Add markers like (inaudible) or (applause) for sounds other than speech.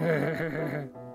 Hehehehehe (laughs)